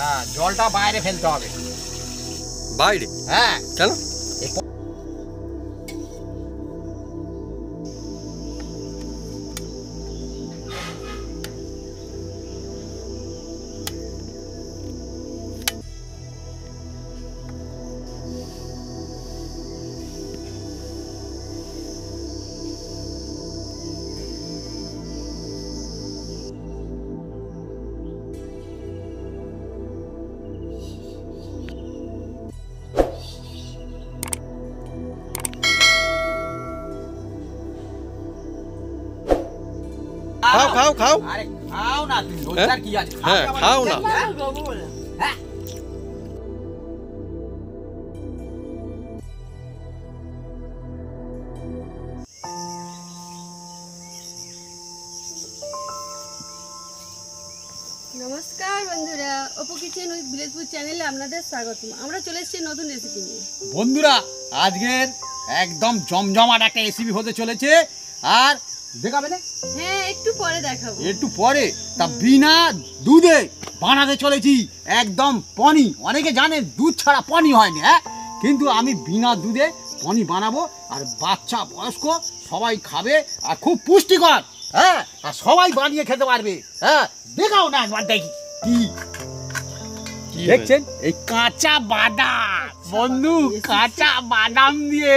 হ্যাঁ জলটা বাইরে ফেলতে হবে। বাইরে? হ্যাঁ। কেন? খাও? আছে? হ্যাঁ, খাও না। হ্যাঁ? নমস্কার বন্ধুরা অপু কিচেন উইথ ভিলেজপুর চ্যানেলে আপনাদের স্বাগতম। আমরা চলে এসেছি নতুন রেসিপি নিয়ে। বন্ধুরা আজকের একদম জমজমাট একটা রেসিপি হতে চলেছে। আর দেখাবে না? হ্যাঁ পরে দেখাবো। একটু পরে তা বিনা দুধে বানাতে চলেছি একদম পনি। অনেকে জানে দুধ ছাড়া পনি হয় না হ্যাঁ? কিন্তু আমি বিনা দুধে পনি বানাবো আর বাচ্চা বয়স্ক সবাই খাবে আর খুব পুষ্টিকর হ্যাঁ? আর সবাই বানিয়ে খেতে পারবে হ্যাঁ? দেখাও না একবার দেখি। কি? কি? দেখছেন? এই কাঁচা বাদাম। বন্ধু কাঁচা বাদাম দিয়ে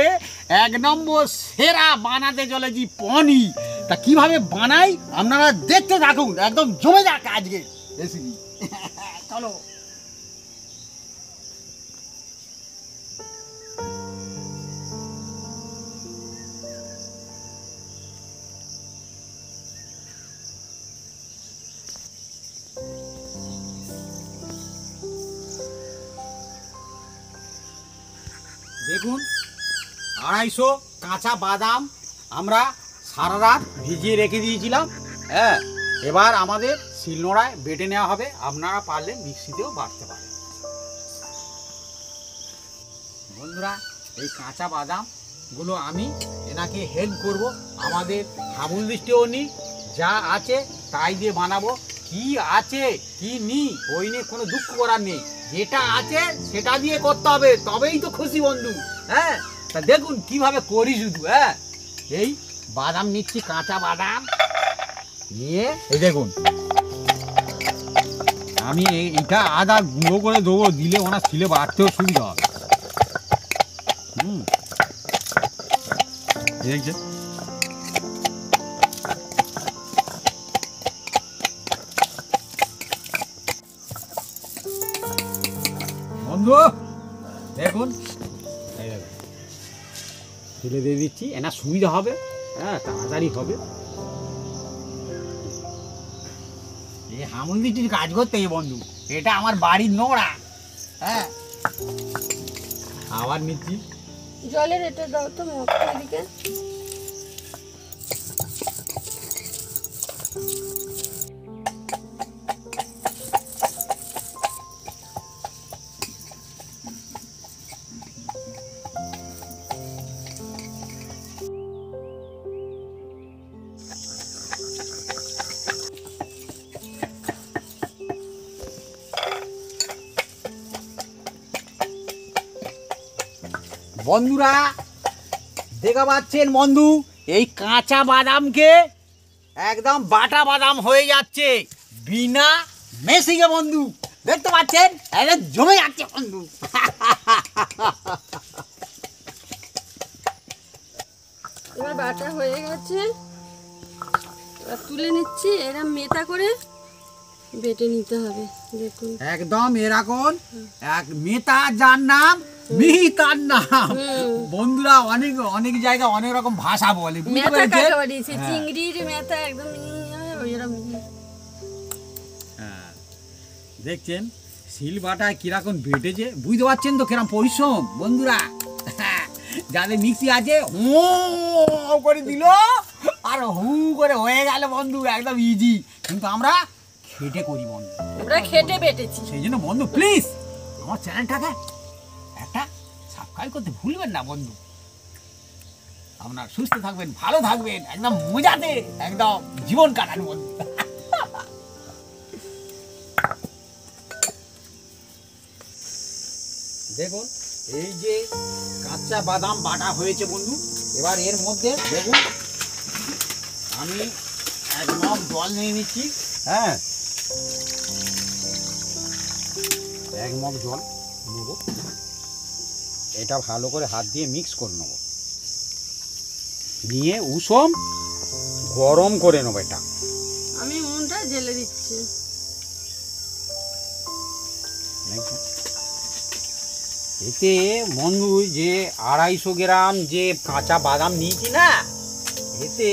এক নম্বর সেরা বানাতে চলেছি পনি। তা কীভাবে বানাই? আপনারা দেখতে থাকুন। একদম জমে যাক আজকে রেসিপি চলো। দেখুন, আড়াইশো কাঁচা বাদাম আমরা সারা রাত ভিজিয়ে রেখে দিয়েছিলাম। হ্যাঁ এবার আমাদের শিলনোড়ায় বেটে নেওয়া হবে। আপনারা পারলে মিক্সিতেও বাটতে পারেন। বন্ধুরা, এই কাঁচা বাদামগুলো আমি এনাকে হেল্প করব। আমাদের হাবুল দৃষ্টিও নি যা আছে তাই দিয়ে বানাবো। কি আছে, কি নি ওই নিয়ে কোনো দুঃখ করার নেই। যেটা আছে সেটা দিয়ে করতে হবে, তবেই তো খুশি বন্ধু। হ্যাঁ তা দেখুন কীভাবে করি শুধু হ্যাঁ। এই বাদাম নিচ্ছি, কাঁচা বাদাম। নিয়ে এই দেখুন। আমি এটা আদা গুঁড়ো করে দেবো, দিলে ওনার ছিলে বাড়তেও সুবিধা হবে। হুম। দেখুন। তুলে দিয়ে দিচ্ছি, এনার সুবিধা হবে। হ্যাঁ তাড়াতাড়ি হবে। এই হামুল দিচ্ছির কাজ করতে এই বন্ধু এটা আমার বাড়ির নোংরা হ্যাঁ। আবার নিচ্ছি জলের এটা দাও তো মুখ এদিকে। বন্ধুরা দেখা পাচ্ছেন বন্ধু এই কাঁচা বাদামকে একদম বাটা বাদাম হয়ে যাচ্ছে বিনা মেশিংয়ে বন্ধু। দেখতে পাচ্ছেন? একদম জমে যাচ্ছে বন্ধু। এবার বাটা হয়ে গেছে। এবার তুলে নিচ্ছি এরম মেটা করে বেটে নিতে হবে দেখুন। একদম এরকম এক মেতা যার নাম মিহি তার নাম। বন্ধুরা অনেক অনেক জায়গায় অনেক রকম ভাষা বলে হ্যাঁ। চিংড়ির মেথা একদম হ্যাঁ। দেখছেন শিল বাটায় কীরকম বেটেছে? বুঝতে পারছেন তো কীরকম পরিশ্রম বন্ধুরা? যাদের মিক্সি আছে হু করে দিল আর হু করে হয়ে গেল বন্ধু একদম ইজি কিন্তু আমরা খেটে করি বন্ধু। আমরা খেটে বেটেছি। সেই জন্য বন্ধু প্লিজ আমার চ্যানেলটাকে সাবস্ক্রাইব করতে ভুলবেন না, বন্ধু। আপনার সুস্থ থাকবেন, ভালো থাকবেন, একদম মজাতে, একদম জীবন কাটান, বন্ধু। দেখুন, এই যে কাঁচা বাদাম বাটা হয়েছে, বন্ধু, এবার এর মধ্যে দেখুন, আমি এক মগ জল নিয়ে নিচ্ছি হ্যাঁ। এক মগ জল নেব। এটা ভালো করে হাত দিয়ে মিক্স করে নেব। নিয়ে উষম গরম করে নেব এটা। আমি উনুনটা জেলে দিচ্ছি। এতে বন্ধু যে আড়াইশো গ্রাম যে কাঁচা বাদাম নিয়েছি না এতে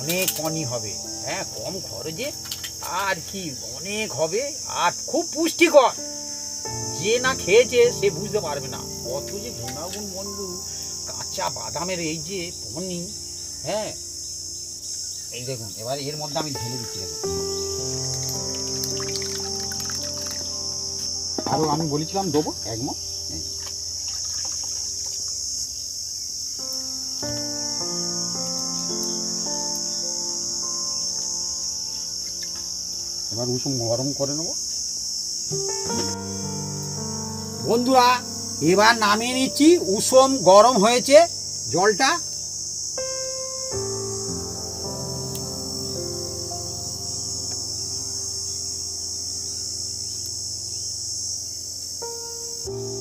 অনেক কনি হবে। হ্যাঁ কম খরচে আর কি অনেক হবে আর খুব পুষ্টিকর। যে না খেয়েছে সে বুঝতে পারবে না। কত যে গুণাগুণ বন্ধু, কাঁচা বাদামের এই যে পনি হ্যাঁ? এই দেখুন, এবার এর মধ্যে আমি ঢেলে দিচ্ছি, দেখুন। আরও আমি বলেছিলাম দেবো, এক মগ, এই। এবার উষুম গরম করে নেব। বন্ধুরা এবার নামিয়ে নিচ্ছি। উষম গরম হয়েছে। জলটা।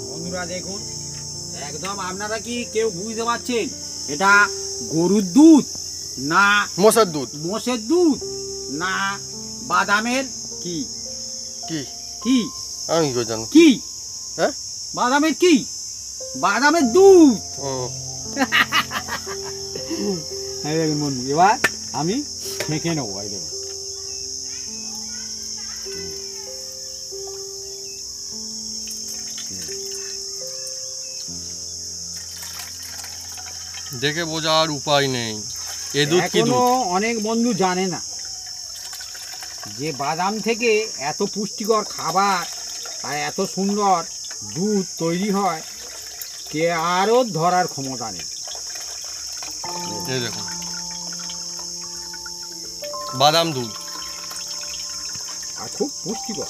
বন্ধুরা দেখুন একদম আপনারা কি কেউ বুঝতে পারছেন? এটা গরুর দুধ না মোষের দুধ। মোষের দুধ না বাদামের কি? কি? কি? আমি কি জানব? কি? হ্যাঁ? বাদামের কি? বাদামের দুধ। এই দেখুন বন্ধু এবার আমি ছেঁকে নেব এই দেখুন। দেখে বোঝার উপায় নেই। এ দুধ কি দুধ? অনেক বন্ধু জানে না যে বাদাম থেকে এত পুষ্টিকর খাবার আর এত সুন্দর দুধ তৈরি হয় কে আরও ধরার ক্ষমতা নেই। এই দেখুন বাদাম দুধ। আর খুব পুষ্টিকর।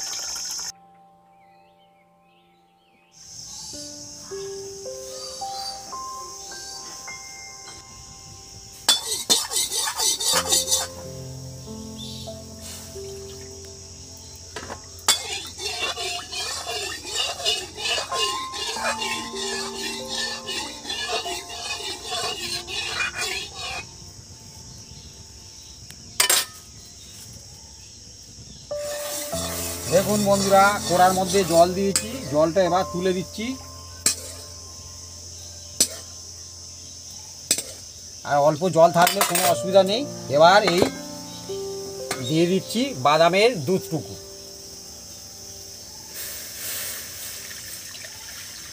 দেখুন বন্ধুরা, কোড়ার মধ্যে জল দিয়েছি, জলটা এবার তুলে দিচ্ছি। আর অল্প জল থাকলে কোনো অসুবিধা নেই। এবার এই দিয়ে দিচ্ছি বাদামের দুধটুকু।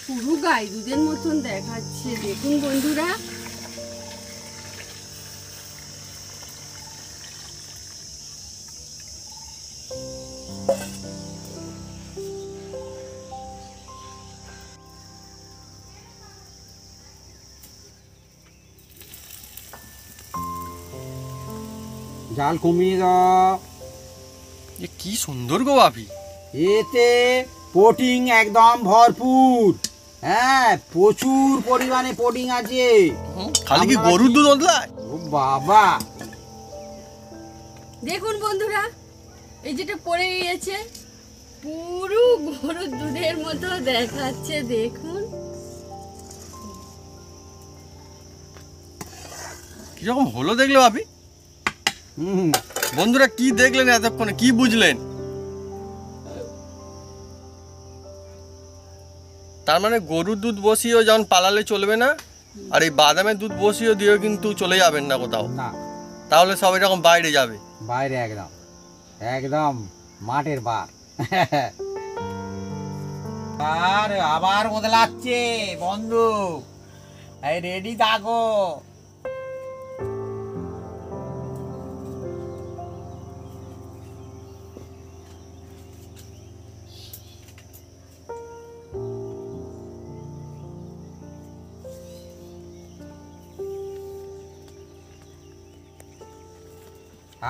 পুরো গাই দুধের মতন দেখাচ্ছে। দেখুন বন্ধুরা জাল কমিয়ে দাও। এ কি সুন্দর গো ভাবি। এতে প্রোটিন একদম ভরপুর। হ্যাঁ প্রচুর পরিমাণে প্রোটিন আছে। খালি কি গরুর দুধ ওদলায় ও বাবা। দেখুন বন্ধুরা এই যেটা পড়ে গিয়েছে পুরো গরুর দুধের মতো দেখাচ্ছে দেখুন। কীরকম হলো দেখলে ভাবি? হুম বন্ধুরা কি দেখলেন এতক্ষণে? কি বুঝলেন? তার মানে গরুর দুধ বসিয়েও যেমন পালালে চলবে না আর এই বাদামের দুধ বসিয়েও দিয়েও কিন্তু চলে যাবেন না কোথাও। তাহলে সব এরকম বাইরে যাবে। বাইরে একদম। একদম মাঠের বার আর আবার বদলাচ্ছে বন্ধু। রেডি থাকো।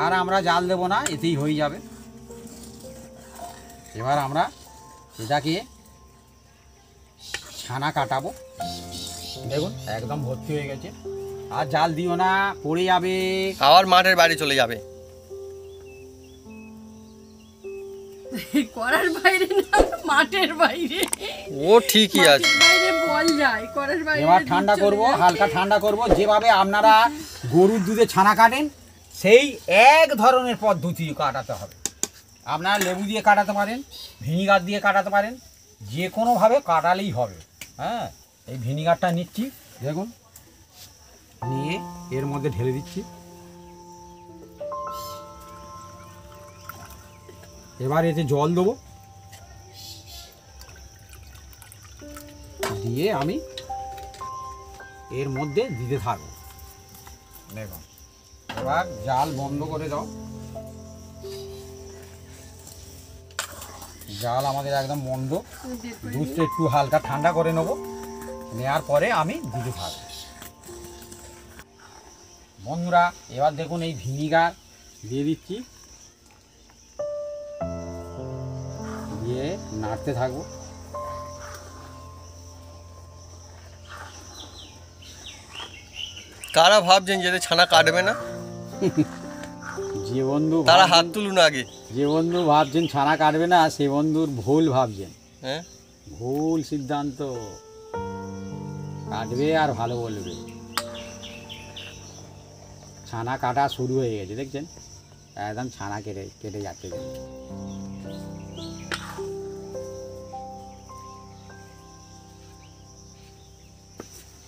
আর আমরা জাল দেব না এতেই হয়ে যাবে। এবার আমরা এটাকে ছানা কাটাবো। দেখুন একদম ভর্তি হয়ে গেছে। আর জাল দিও না পড়ে যাবে। আবার মাঠের বাড়ি চলে যাবে। করার বাইরে না মাঠের বাইরে। ও ঠিকই আছে। বাইরে বল যায় করার বাইরে এবার ঠান্ডা করব হালকা ঠান্ডা করব। যেভাবে আপনারা গরুর দুধে ছানা কাটেন সেই এক ধরনের পদ্ধতি কাটাতে হবে। আপনারা লেবু দিয়ে কাটাতে পারেন, ভিনিগার দিয়ে কাটাতে পারেন, যে কোনোভাবে কাটালেই হবে। হ্যাঁ এই ভিনিগারটা নিচ্ছি, দেখুন। নিয়ে এর মধ্যে ঢেলে দিচ্ছি। এবার এতে জল দেবো। দিয়ে আমি এর মধ্যে দিতে থাকব। দেখুন। এবার জাল বন্ধ করে দাও। জাল আমাদের একদম বন্ধ। দুধটা একটু হালকা ঠান্ডা করে নেব। নেওয়ার পরে আমি দিতে থাকব বন্ধুরা, এবার দেখুন এই ভিনিগার দিয়ে দিচ্ছি। দিয়ে নাড়তে থাকব। কারা ভাবছেন যে ছানা কাটবে না? যে বন্ধু তারা হাত তুলুন আগে। যে বন্ধু ভাবছেন ছানা কাটবে না সে বন্ধুর ভুল ভাবছেন। হ্যাঁ? ভুল সিদ্ধান্ত। কাটবে আর ভালো বলবে। ছানা কাটা শুরু হয়ে গেছে দেখছেন? একদম ছানা কেটে কেটে যাচ্ছে।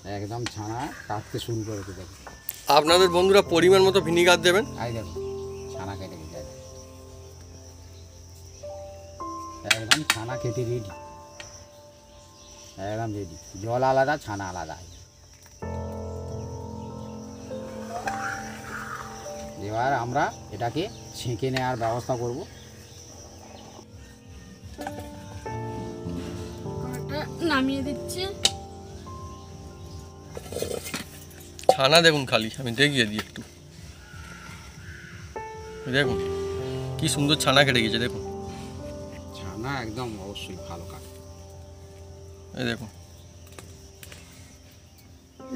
একদম ছানা কাটতে শুরু করেছে দেখুন। আপনাদের বন্ধুরা পরিমাণ মতো ভিনিগার দেবেন? আই ছানা কেটে একদম। ছানা কেটে রেডি একদম রেডি জল আলাদা ছানা আলাদা। এবার আমরা এটাকে ছেঁকে নেওয়ার ব্যবস্থা করব। নামিয়ে দিচ্ছি। ছানা দেখুন খালি আমি দেখিয়ে দিই একটু। দেখুন কি সুন্দর ছানা কেটে গেছে দেখুন। ছানা একদম অবশ্যই ভালো কাজ এই দেখুন।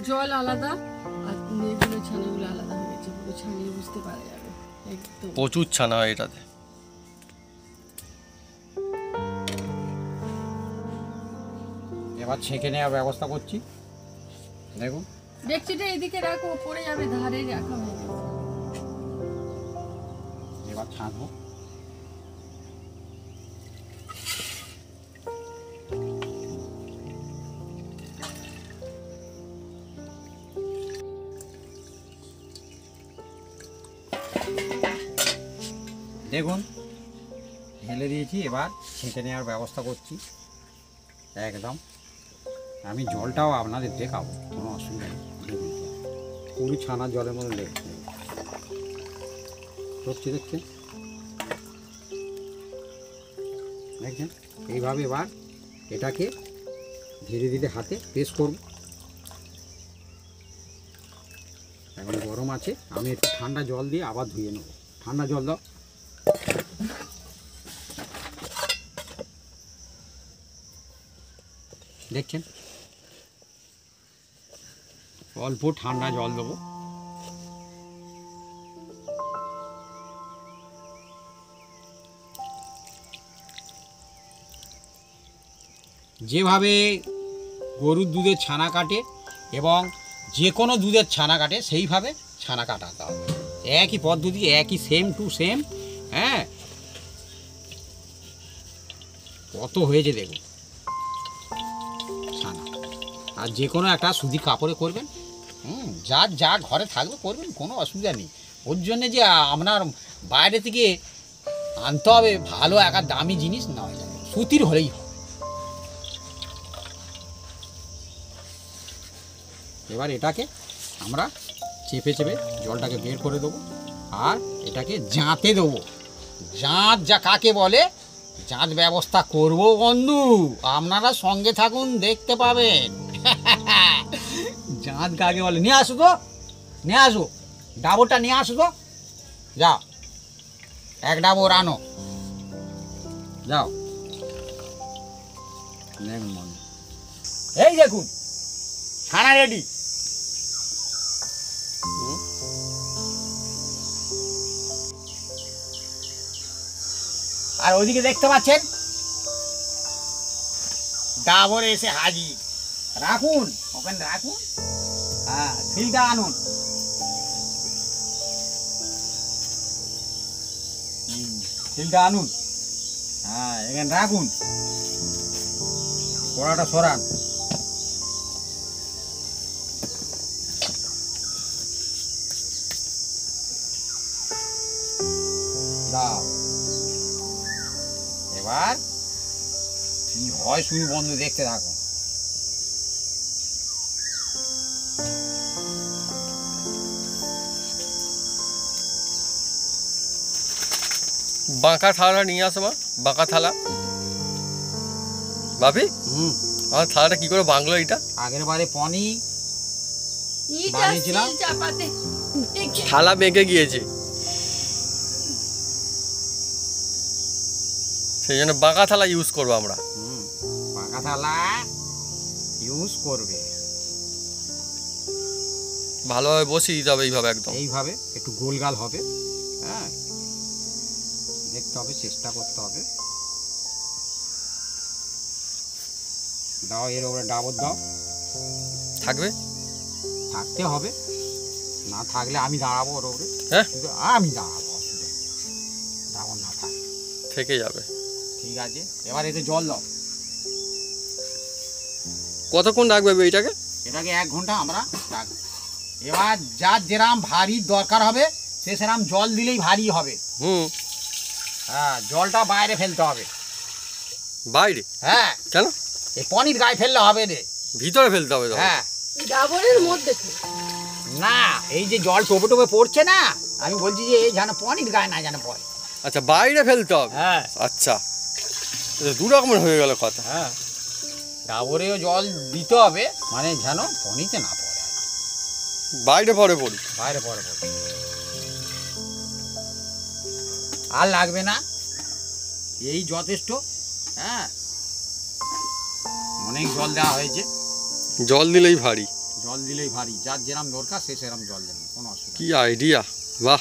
জল আলাদা আর এগুলো ছানাগুলো আলাদা হয়ে গেছে পুরো ছানিয়ে বুঝতে পারা যাবে। একদম। প্রচুর ছানা হয় এটাতে। এবার ছেঁকে নেওয়ার ব্যবস্থা করছি। দেখুন। ডেকচিটা এদিকে রাখো পড়ে যাবে, ধারে রাখা হয়ে গেছে। এবার ছাঁকবো দেখুন, ঢেলে দিয়েছি, এবার ছেঁকে নেওয়ার ব্যবস্থা করছি। একদম। আমি জলটাও আপনাদের দেখাবো, কোনো অসুবিধা নেই। পুরো ছানা জলের মধ্যে লেগেছে সবজি দেখছেন দেখছেন? এইভাবে এবার এটাকে ধীরে ধীরে হাতে প্রেস করব। এখন গরম আছে, আমি একটু ঠান্ডা জল দিয়ে আবার ধুয়ে নেব। ঠান্ডা জল দাও। দেখছেন? অল্প ঠান্ডা জল দেবো। যেভাবে গরুর দুধের ছানা কাটে এবং যে কোনো দুধের ছানা কাটে, সেইভাবে ছানা কাটাতে হবে। একই পদ্ধতি, একই সেম টু সেম হ্যাঁ? কত হয়েছে দেখুন। ছানা। আর যে কোনো একটা সুতি কাপড়ে করবেন। যার যা ঘরে থাকবে করবেন, কোনো অসুবিধা নেই। ওর জন্যে যে আপনার বাইরে থেকে আনতে হবে ভালো একটা দামি জিনিস নয় সুতির হলেই হবে। এবার এটাকে আমরা চেপে চেপে জলটাকে বের করে দেবো, আর এটাকে জাঁতে দেবো। জাঁত যা কাকে বলে? জাঁত ব্যবস্থা করব বন্ধু। আপনারা সঙ্গে থাকুন, দেখতে পাবেন। জাঁত কাকে বলে, নিয়ে আসো তো, নিয়ে আসো, ডাবরটা নিয়ে আসো তো। যাও, এক ডাবর আনো। যাও। এই দেখুন, ছানা রেডি। আর ওইদিকে দেখতে পাচ্ছেন, ডাবর এসে হাজির। রাখুন, ওখানে রাখুন। হ্যাঁ ফিলটা আনুন। ফিলটা আনুন। হ্যাঁ এখানে রাখুন। কড়াটা সরান। দাও। এবার কি হয় শুধু বন্ধু দেখতে থাকো। বাঁকা থালা নিয়ে আসো মা বাঁকা থালা। ভাবি? হুম। আমার থালাটা কি করে বাংলো এটা আগের বারে পনি বানিয়েছিলাম? থালা বেঁকে গিয়েছে। সেই জন্য বাঁকা থালা ইউজ করব আমরা। হুম পাকা থালা ইউজ করবে। ভালোভাবে বসিয়ে দিতে হবে এইভাবে একদম। এইভাবে একটু গোলগাল হবে হ্যাঁ? দেখতে হবে চেষ্টা করতে হবে। দাও এর উপরে ডাবর দাও। থাকবে? থাকতে হবে। না থাকলে আমি দাঁড়াবো ওর উপরে হ্যাঁ? আমি দাঁড়াবো অসুবিধা। ডাবর না থাক। থেকে যাবে। ঠিক আছে এবার এতে জল দাও। কতক্ষণ রাখবে এইটাকে এটাকে? এক ঘণ্টা আমরা রাখব। এবার যার যেরাম ভারী দরকার হবে সে সেরাম জল দিলেই ভারী হবে। হুম। হ্যাঁ জলটা বাইরে ফেলতে হবে। বাইরে? হ্যাঁ। কেন? এই পনির গায়ে ফেললে হবে রে। ভিতরে ফেলতে হবে। হ্যাঁ। ডাবরের মধ্যে না এই যে জল টোপে টোপে পড়ছে না আমি বলছি যে এই যেন পনির গায়ে না যেন পড়ে। আচ্ছা বাইরে ফেলতে হবে? হ্যাঁ। আচ্ছা। এটা দু রকমের হয়ে গেল কথা। হ্যাঁ। ডাবরেও জল দিতে হবে মানে যেন পনিতে না পড়ে। বাইরে পরে পড়ি। বাইরে পড়ে পড়ে। আর লাগবে না। এই যথেষ্ট হ্যাঁ? অনেক জল দেওয়া হয়েছে। জল দিলেই ভারী। জল দিলেই ভারী। যার যেরাম দরকার সে সেরাম জল দেবেন কোনো অসুবিধা কি আইডিয়া বাহ।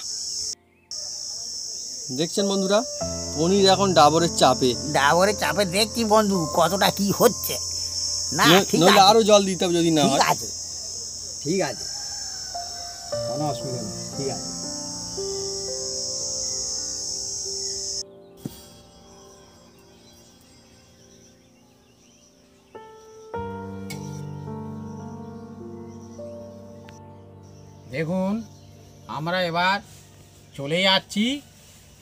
দেখছেন বন্ধুরা পনির এখন ডাবরের চাপে। ডাবরের চাপে দেখছি বন্ধু কতটা কি হচ্ছে। না ঠিক আছে। আরও জল দিতে হবে যদি না ঠিক হয়। আছে। ঠিক আছে। কোনো অসুবিধা নেই ঠিক আছে। দেখুন, আমরা এবার চলে যাচ্ছি।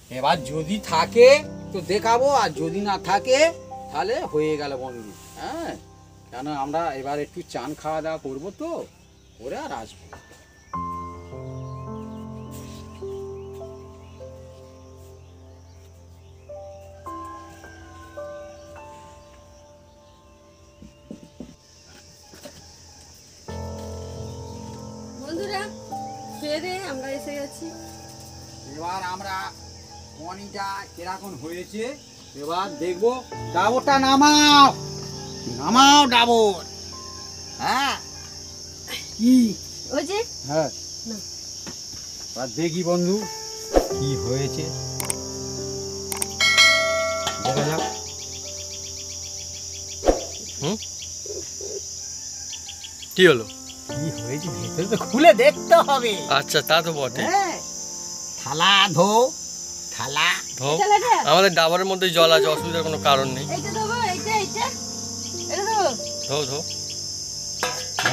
এবার যদি থাকে, তো দেখাবো, আর যদি না থাকে, তাহলে হয়ে গেল বন্ধু। হ্যাঁ? কেন, আমরা এবার একটু চান খাওয়া দাওয়া করব তো? করে আর আসব। কীরকম হয়েছে এবার দেখব ডাবরটা নামাও। নামাও ডাবর। হ্যাঁ? কি? ওই যে? হ্যাঁ। না। এবার দেখি বন্ধু কি হয়েছে। দেখা যাক। কি হলো? কি হয়েছে? ভেতরে তো খুলে দেখতে হবে। আচ্ছা তা তো বটে হ্যাঁ। থালা ধো থালা। লাগা আমাদের ডাবরের মধ্যে জল আছে অসুবিধার কোনো কারণ নেই। এইটা দেবো এইটা এইটা। এটা দেবো ধো ধো।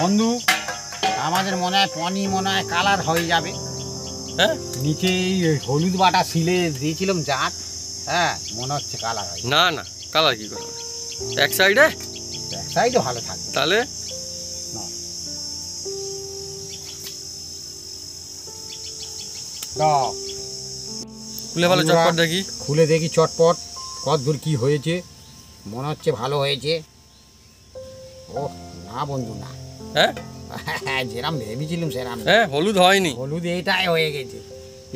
বন্ধু আমাদের মনে হয় পনি মনে হয় কালার হয়ে যাবে। হ্যাঁ? নিচে এই হলুদ বাটা সিলে দিয়েছিলাম জাত। হ্যাঁ মনে হচ্ছে কালার হয় না না কালার কি করবে? এক সাইডে? এক সাইডে ভালো থাকবে। তাহলে? দাও। খুলে ভালো চটপট দেখি। খুলে দেখি চটপট কত দূর কী হয়েছে। মনে হচ্ছে ভালো হয়েছে। ও না বন্ধু না। হ্যাঁ? হ্যাঁ যেরাম ভেবেছিলাম সেরাম। হ্যাঁ হলুদ হয়নি। হলুদ এটাই হয়ে গেছে।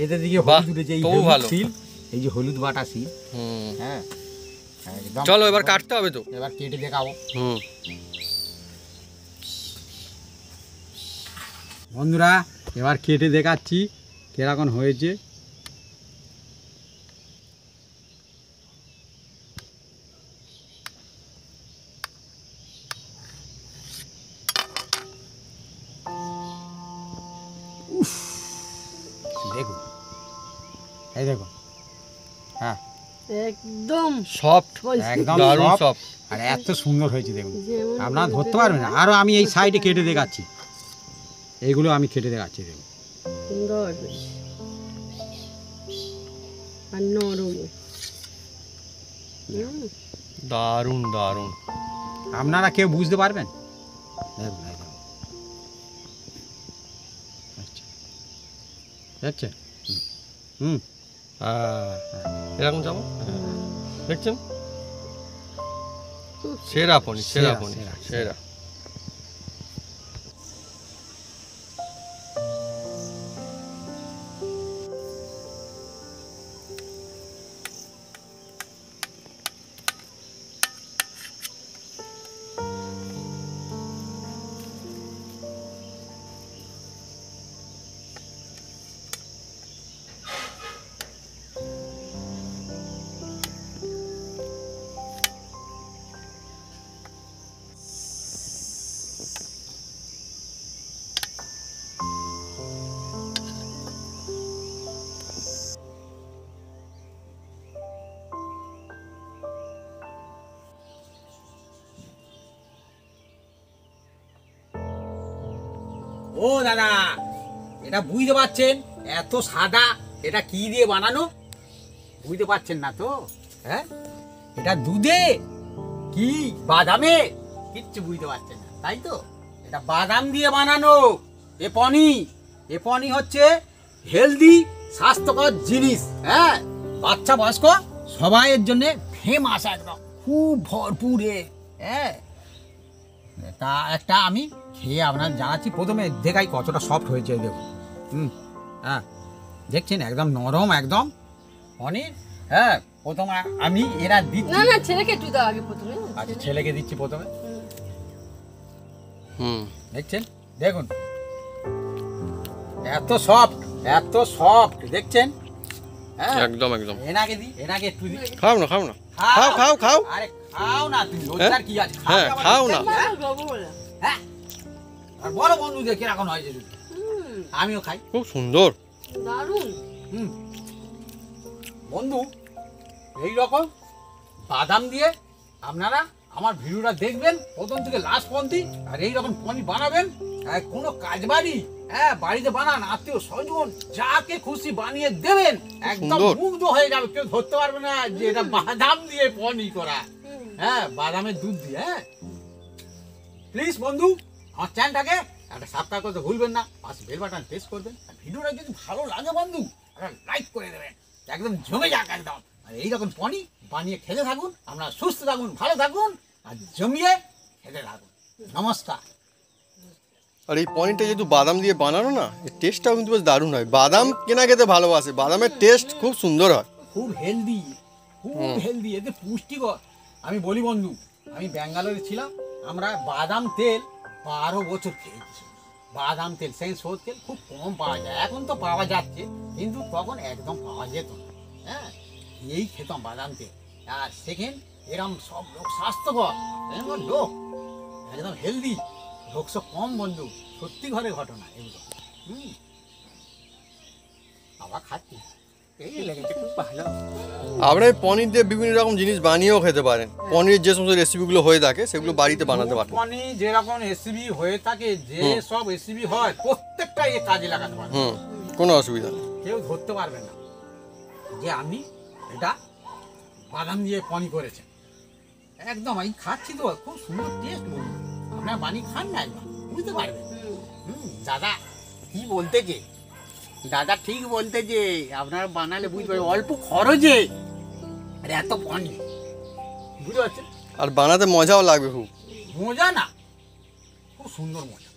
এতে দিকে হলুদ উঠেছে এই ভালো। সিল এই যে হলুদ বাটা সিল। হ্যাঁ চলো এবার কাটতে হবে তো। এবার কেটে দেখাবো। হুম। বন্ধুরা এবার কেটে দেখাচ্ছি কেরকম হয়েছে। দেখুন। এই দেখুন। হ্যাঁ। একদম সফট। একদম দারুণ। সফট। আর এত সুন্দর হয়েছে দেখুন। আপনারা ধরতে পারবেন না। আরও আমি এই সাইডে কেটে দেখাচ্ছি। এইগুলো আমি কেটে দেখাচ্ছি দেখুন। সুন্দর। আর নরম। দারুণ দারুণ। আপনারা কেউ বুঝতে পারবেন? দেখুন। দেখছেন? হুম। এরকম যাব দেখছেন? সেরা পনি সেরা সেরা, পনি সেরা, ও দাদা, এটা বুঝতে পারছেন? এত সাদা, এটা কি দিয়ে বানানো? বুঝতে পারছেন না তো? হ্যাঁ? এটা দুধে? কি? বাদামে? কিচ্ছু বুঝতে পারছেন না, তাই তো? এটা বাদাম দিয়ে বানানো। এ পনি এ পনি হচ্ছে হেলদি, স্বাস্থ্যকর জিনিস হ্যাঁ? বাচ্চা বয়স্ক, সবাইয়ের জন্য ফেমাস একদম, খুব ভরপুর হ্যাঁ? তা একটা আমি খেয়ে আপনার জানাচ্ছি। প্রথমে দেখাই কতটা সফট হয়েছে দেখুন। হুম হ্যাঁ দেখছেন? একদম নরম একদম অনেক হ্যাঁ প্রথমে আমি এরা দিচ্ছি। না না ছেলেকে একটু দাও আগে প্রথমে। আচ্ছা ছেলেকে দিচ্ছি প্রথমে। হুম। দেখছেন? দেখুন। এত সফট এত সফট দেখছেন? হ্যাঁ? একদম একদম। এনাকে দি এনাকে একটু দি। খাও না খাও না। খাও। খাও খাও আরে খাও না তুমি লজ্জার কি আছে? হ্যাঁ, খাও না। হ্যাঁ? আর বলো বন্ধুদের কীরকম হয়েছে যদি? আমিও খাই। খুব সুন্দর। দারুণ। হুম। বন্ধু এই রকম বাদাম দিয়ে আপনারা আমার ভিডিওটা দেখবেন প্রথম থেকে লাস্ট পর্যন্ত আর এই রকম পনির বানাবেন আর কোনো কাজ বাড়ি হ্যাঁ বাড়িতে বানান আত্মীয় স্বজন যাকে খুশি বানিয়ে দেবেন একদম মুগ্ধ হয়ে যাবে। কেউ ধরতে পারবে না যে এটা বাদাম দিয়ে পনির করা। হ্যাঁ বাদামের দুধ দিয়ে হ্যাঁ। প্লিজ বন্ধু আমার চ্যানেলটাকে একটা সাবস্ক্রাইব করতে ভুলবেন না। পাশে বেল বাটন প্রেস করবেন। আর ভিডিওটা যদি ভালো লাগে বন্ধু একটা লাইক করে দেবেন। একদম জমে যাক একদম। আর এইরকম পনি বানিয়ে খেতে থাকুন। আপনারা সুস্থ থাকুন ভালো থাকুন আর জমিয়ে খেতে থাকুন। নমস্কার। আর এই পনিরটা যেহেতু বাদাম দিয়ে বানানো না এর টেস্টটাও কিন্তু বেশ দারুণ হয়। বাদাম কেনা খেতে ভালোবাসে বাদামের টেস্ট খুব সুন্দর হয়। খুব হেলদি খুব হেলদি এতে পুষ্টিকর। আমি বলি বন্ধু আমি ব্যাঙ্গালোরে ছিলাম আমরা বাদাম তেল বারো বছর খেয়েছি। বাদাম তেল সেই সর তেল খুব কম পাওয়া যায় এখন তো পাওয়া যাচ্ছে কিন্তু তখন একদম পাওয়া যেত না। হ্যাঁ এই খেতাম বাদাম তেল। আর সেকেন্ড এরম সব লোক স্বাস্থ্যকর লোক একদম হেলদি লোক কম বন্ধু। সত্যি ঘরে ঘটনা এগুলো। হুম। আবার খাচ্ছি। এই লেগেছে খুব ভালো। আপনারা পনির দিয়ে বিভিন্ন রকম জিনিস বানিয়েও খেতে পারেন। পনির যে সমস্ত রেসিপিগুলো হয়ে থাকে সেগুলো বাড়িতে বানাতে পারেন কোম্পানি যেরকম এসিবি হয়ে থাকে যে সব এসিবি হয় প্রত্যেকটা এ কাজে লাগাতে পারবে হুম কোনো অসুবিধা নেই। কেউ ধরতে পারবে না। যে আমি এটা বাদাম দিয়ে পনি করেছেন একদম আমি খাচ্ছি তো খুব সুন্দর টেস্ট বলুন আপনার বানিয়ে খান না একবার বুঝতে পারবেন হুম। দাদা কি বলতে যে দাদা ঠিক বলতে যে আপনারা বানালে বুঝতে পারবেন অল্প খরচে। আর এত পানি বুঝতে পারছেন? আর বানাতে মজাও লাগবে খুব। মজা না খুব সুন্দর মজা।